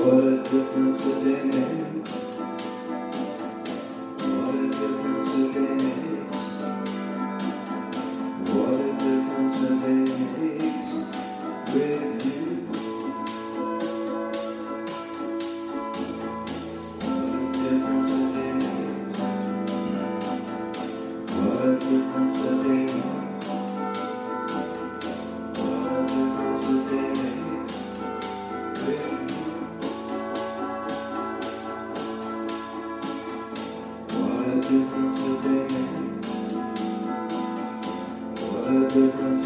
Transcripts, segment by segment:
What a difference a day makes difference would they make? What a difference.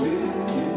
with you.